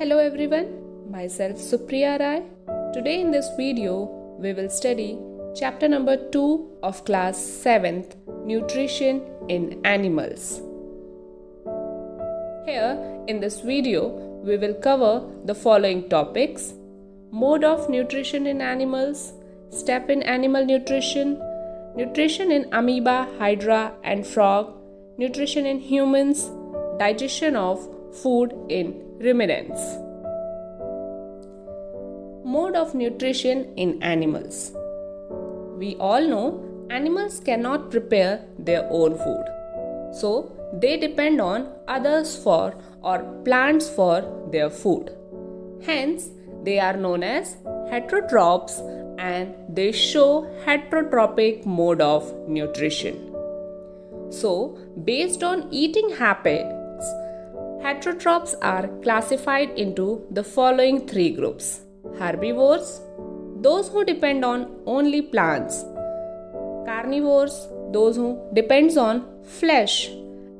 Hello everyone, myself Supriya Rai. Today in this video, we will study chapter number 2 of class 7th Nutrition in Animals. Here in this video, we will cover the following topics mode of nutrition in animals, step in animal nutrition, nutrition in amoeba, hydra, and frog, nutrition in humans, digestion of food in ruminants. Mode of nutrition in animals. We all know animals cannot prepare their own food. So, they depend on others for or plants for their food. Hence, they are known as heterotrophs and they show heterotrophic mode of nutrition. So, based on eating habits, heterotrophs are classified into the following three groups herbivores, those who depend on only plants, carnivores, those who depends on flesh,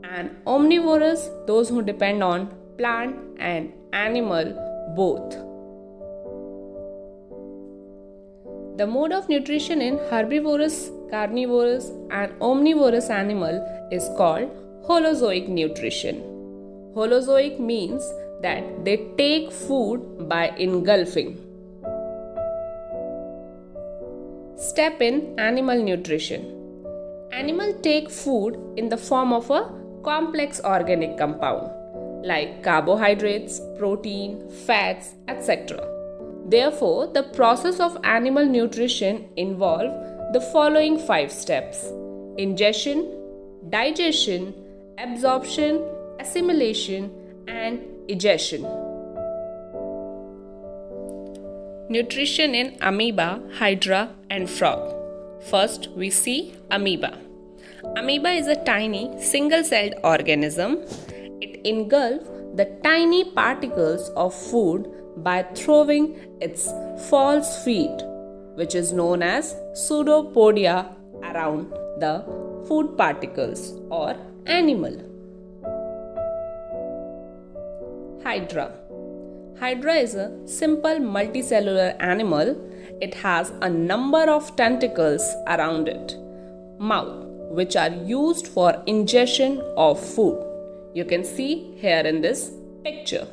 and omnivorous, those who depend on plant and animal both. The mode of nutrition in herbivorous, carnivorous, and omnivorous animal is called Holozoic nutrition. Holozoic means that they take food by engulfing. Step in animal nutrition. Animal take food in the form of a complex organic compound like carbohydrates, protein, fats, etc. Therefore, the process of animal nutrition involve the following five steps: ingestion, digestion, absorption, assimilation, and egestion. Nutrition in amoeba, hydra, and frog. First, we see amoeba. Amoeba is a tiny single celled organism. It engulfs the tiny particles of food by throwing its false feet, which is known as pseudopodia, around the food particles or animal. Hydra Hydra is a simple multicellular animal. It has a number of tentacles around it, mouth, which are used for ingestion of food. You can see here in this picture.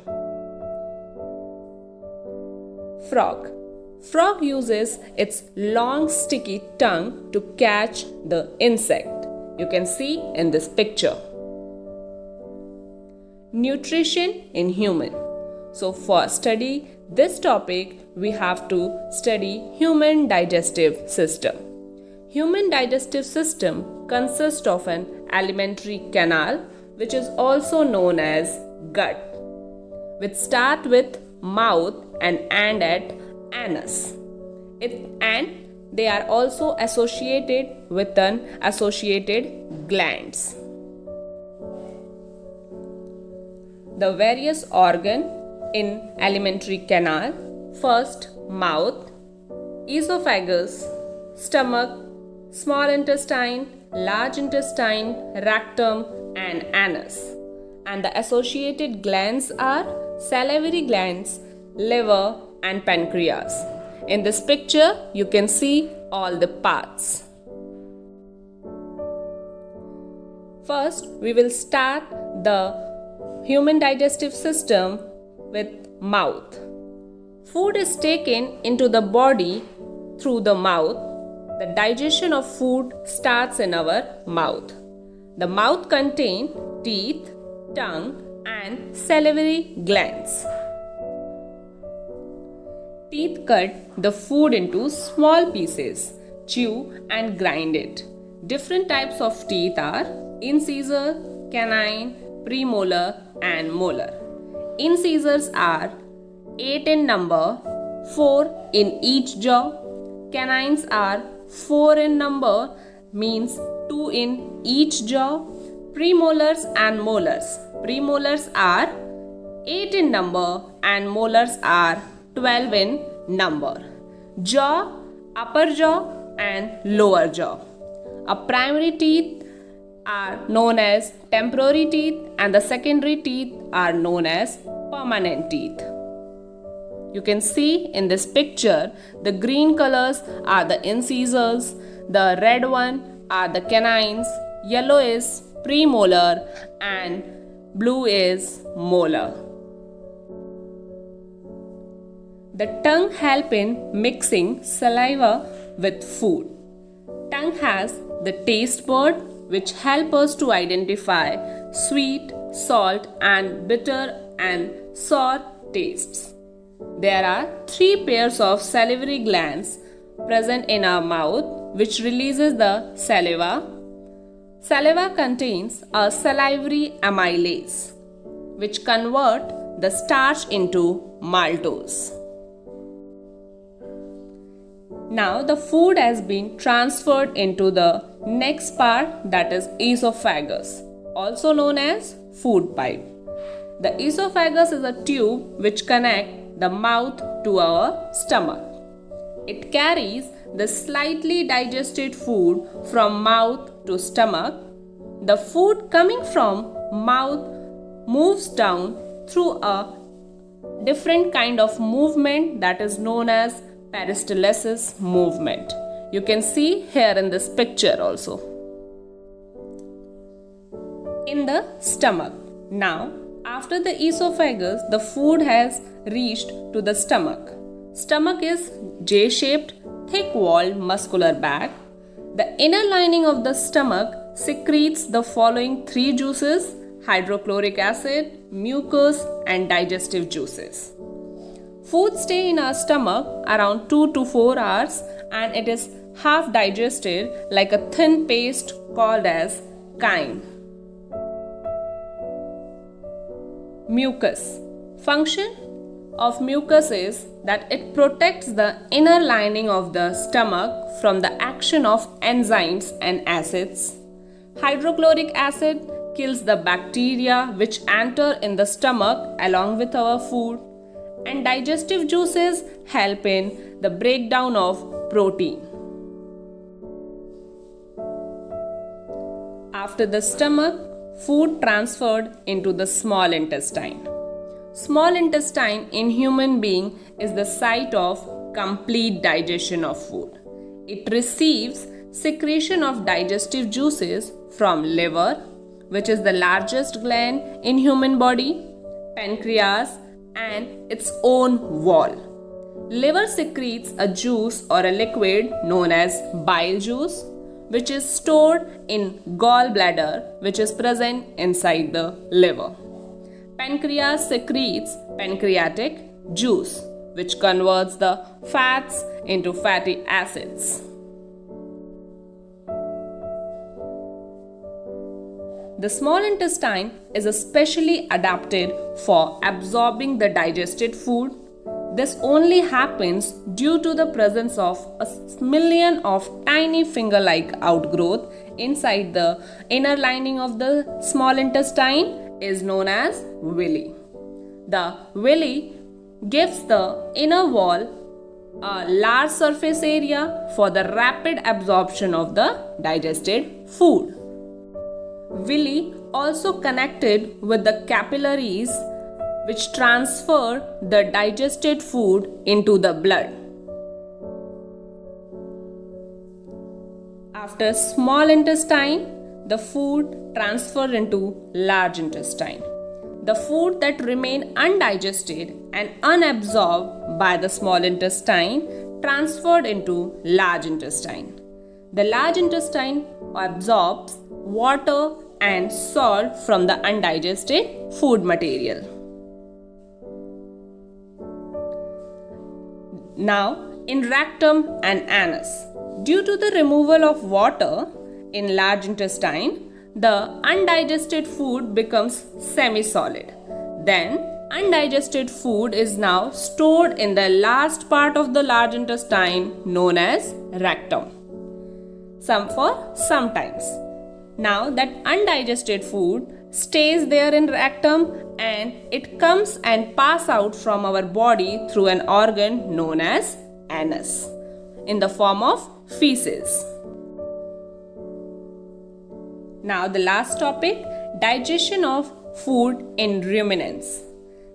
Frog Frog uses its long sticky tongue to catch the insect. You can see in this picture. Nutrition in human. So for study this topic we have to study human digestive system. Human digestive system consists of an alimentary canal which is also known as gut which start with mouth and end at anus. It, and they are also associated with an associated glands. The various organ in alimentary canal first mouth, esophagus, stomach, small intestine, large intestine, rectum and anus. And the associated glands are salivary glands, liver and pancreas. In this picture, you can see all the parts. First, we will start the human digestive system with mouth. Food is taken into the body through the mouth. The digestion of food starts in our mouth. The mouth contains teeth, tongue, and salivary glands. Teeth cut the food into small pieces, chew and grind it. Different types of teeth are incisor, canine, premolar, and molar. Incisors are 8 in number, 4 in each jaw. Canines are 4 in number, means 2 in each jaw. Premolars and molars. Premolars are 8 in number and molars are 12 in number. Jaw, upper jaw and lower jaw. A primary teeth are known as temporary teeth and the secondary teeth are known as permanent teeth. You can see in this picture the green colors are the incisors, the red one are the canines, yellow is premolar and blue is molar. The tongue help in mixing saliva with food. Tongue has the taste bud which help us to identify sweet, salt and bitter and sour tastes. There are three pairs of salivary glands present in our mouth which releases the saliva. Saliva contains a salivary amylase which convert the starch into maltose. Now the food has been transferred into the next part that is esophagus also known as food pipe. The esophagus is a tube which connects the mouth to our stomach. It carries the slightly digested food from mouth to stomach. The food coming from mouth moves down through a different kind of movement that is known as peristalsis movement. You can see here in this picture also. In the stomach. Now, after the esophagus, the food has reached to the stomach. Stomach is J-shaped, thick-walled muscular bag. The inner lining of the stomach secretes the following three juices hydrochloric acid, mucus, and digestive juices. Food stay in our stomach around 2 to 4 hours and it is half digested like a thin paste called as chyme. Mucus. Function of mucus is that it protects the inner lining of the stomach from the action of enzymes and acids. Hydrochloric acid kills the bacteria which enter in the stomach along with our food and digestive juices help in the breakdown of protein. After the stomach, food transferred into the small intestine. Small intestine in human being is the site of complete digestion of food. It receives secretion of digestive juices from liver, which is the largest gland in human body, pancreas and its own wall. Liver secretes a juice or a liquid known as bile juice which is stored in gallbladder which is present inside the liver. Pancreas secretes pancreatic juice which converts the fats into fatty acids. The small intestine is especially adapted for absorbing the digested food this only happens due to the presence of a million of tiny finger-like outgrowth inside the inner lining of the small intestine is known as villi. The villi gives the inner wall a large surface area for the rapid absorption of the digested food. Villi also connected with the capillaries which transfer the digested food into the blood. After small intestine, the food transferred into large intestine. The food that remain undigested and unabsorbed by the small intestine transferred into large intestine. The large intestine absorbs water and salt from the undigested food material. Now, in rectum and anus, due to the removal of water in large intestine, the undigested food becomes semi solid. Then, undigested food is now stored in the last part of the large intestine known as rectum. Some for sometimes. Now, that undigested food stays there in rectum and it comes and pass out from our body through an organ known as anus in the form of feces. Now the last topic digestion of food in ruminants.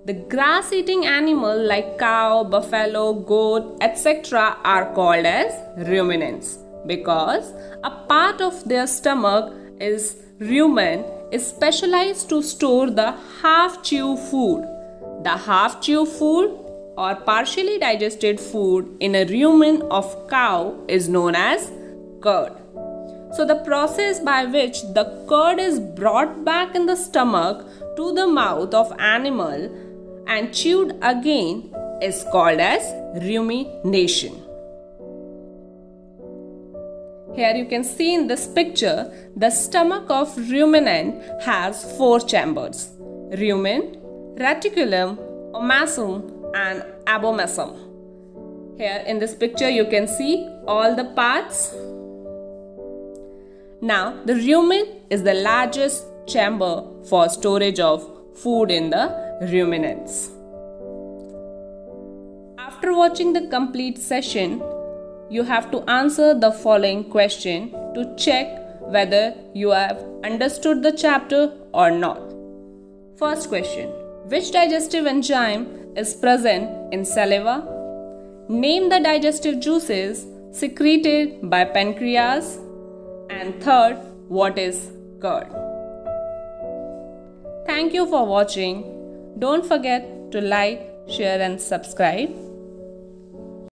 The grass eating animal like cow, buffalo, goat, etc. are called as ruminants because a part of their stomach is rumen is specialized to store the half chew food. The half chew food or partially digested food in a rumen of cow is known as cud. So, the process by which the cud is brought back in the stomach to the mouth of animal and chewed again is called as rumination. Here you can see in this picture the stomach of ruminant has four chambers rumen, reticulum, omasum and abomasum. Here in this picture you can see all the parts. Now the rumen is the largest chamber for storage of food in the ruminants. After watching the complete session, you have to answer the following question to check whether you have understood the chapter or not. First question Which digestive enzyme is present in saliva? Name the digestive juices secreted by pancreas. And third, what is cud? Thank you for watching. Don't forget to like, share, and subscribe.